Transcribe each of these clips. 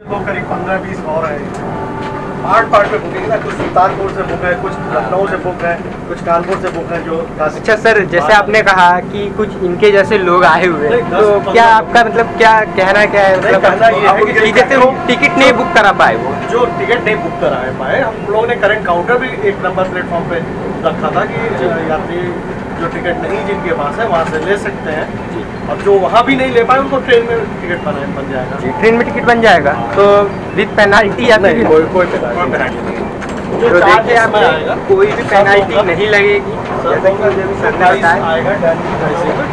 लोग करीब पंद्रह बीस और हैं। पार्ट पार्ट में बुकिंग ना कुछ सुल्तानपुर से बुक है कुछ लखनऊ से बुक है कुछ कानपुर से बुक है जो अच्छा सर जैसे आपने कहा कि कुछ इनके जैसे लोग आए हुए हैं तो क्या आपका मतलब क्या कहना क्या है? नहीं, कहना ये है कि जैसे वो टिकट नहीं बुक करा पाए वो? जो टिकट नहीं बुक करा पाए हम लोगों ने करंट काउंटर भी एक नंबर प्लेटफॉर्म पे रखा था कि यात्री जो टिकट नहीं जिनके पास है वहाँ से ले सकते हैं। और जो वहाँ भी नहीं ले पाए उनको ट्रेन में टिकट बन जाएगा। जी ट्रेन में टिकट बन जाएगा। तो विद पेनाल्टी या नहीं कोई कोई पेनल्टी नहीं। जो तो चार्ज देखिए आपको कोई भी पेनाल्टी नहीं लगेगी।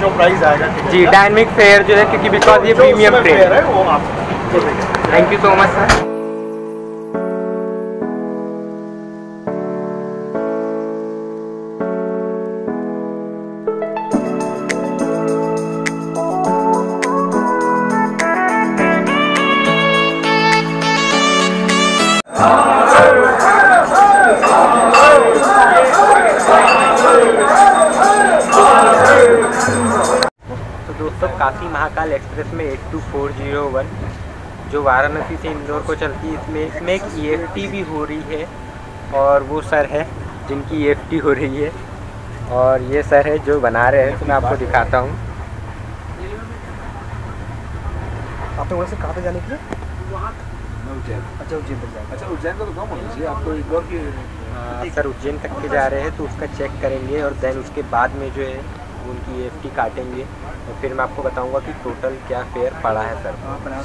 जो प्राइस आएगा जी डायनेमिक फेयर जो है क्योंकि बिकॉज़ ये प्रीमियम ट्रेन है वो आप thank you so much sir Kashi Mahakal express में eight two four zero one जो वाराणसी से इंदौर को चलती है इसमें इसमें एक ई भी हो रही है और वो सर है जिनकी ई एफ़ टी हो रही है और ये सर है जो बना रहे हैं तो मैं आपको दिखाता हूँ। आपने वैसे कहाँ पे जाने के लिए? उज्जैन। अच्छा उज्जैन तक अच्छा उज्जैन का तो कम होना चाहिए आपको इंदौर की सर उज्जैन तक के जा रहे हैं तो उसका चेक करेंगे और देन उसके बाद में जो है उनकी ई काटेंगे और फिर मैं आपको बताऊँगा कि टोटल क्या फेयर पड़ा है सर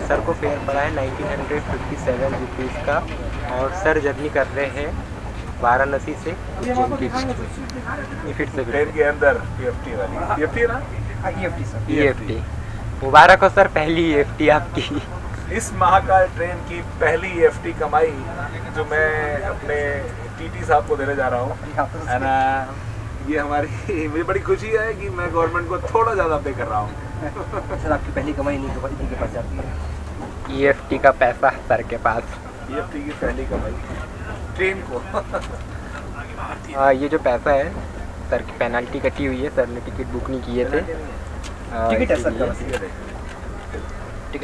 सर को फेयर पड़ा है nineteen hundred fifty seven rupees का और सर जर्नी कर रहे हैं वाराणसी से उज्जैन के बीच फिर से ट्रेन के अंदर ईएफटी वाली। ईएफटी है ना? ई एफ़ टी सर ई मुबारक हो सर पहली ई एफ़ टी आपकी। इस महाकाल ट्रेन की पहली ईएफटी कमाई जो मैं अपने टीटी साहब को देने जा रहा हूँ। है ये हमारी मुझे बड़ी खुशी है कि मैं गवर्नमेंट को थोड़ा ज़्यादा पे कर रहा हूँ। सर आपकी पहली कमाई नहीं के इनके पास जाती है। ई एफ़ टी का पैसा सर के पास। ईएफटी की पहली कमाई। ट्रेन को। आ, ये जो पैसा है सर की पेनल्टी कटी हुई है सर ने टिकट बुक नहीं किए थे। टिकट है सर।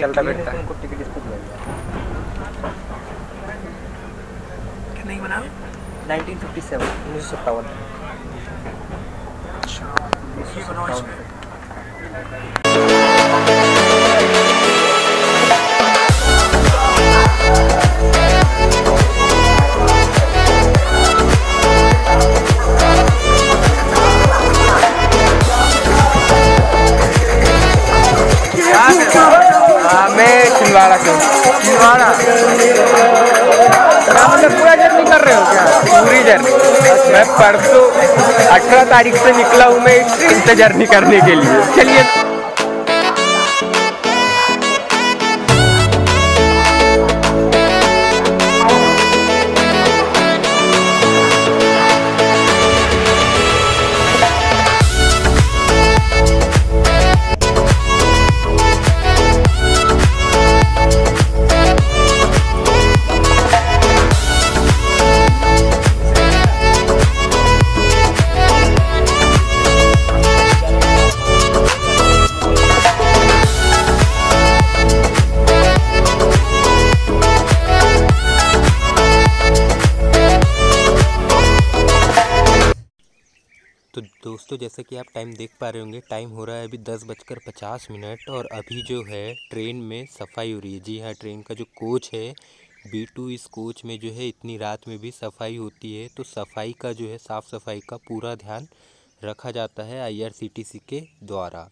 चलता है। उनको टिकट इसको दिया गया नहीं बना? 1957 उन्नीस सौ सत्तावन। हाँ मैं परसों अठारह तारीख से निकला हूँ मैं इस ट्रेन से जर्नी करने के लिए। चलिए। दोस्तों, जैसे कि आप टाइम देख पा रहे होंगे टाइम हो रहा है अभी दस बजकर पचास मिनट और अभी जो है ट्रेन में सफ़ाई हो रही है। जी हाँ ट्रेन का जो कोच है बी टू इस कोच में जो है, इतनी रात में भी सफ़ाई होती है तो सफ़ाई का जो है, साफ़ सफ़ाई का पूरा ध्यान रखा जाता है आईआरसीटीसी के द्वारा।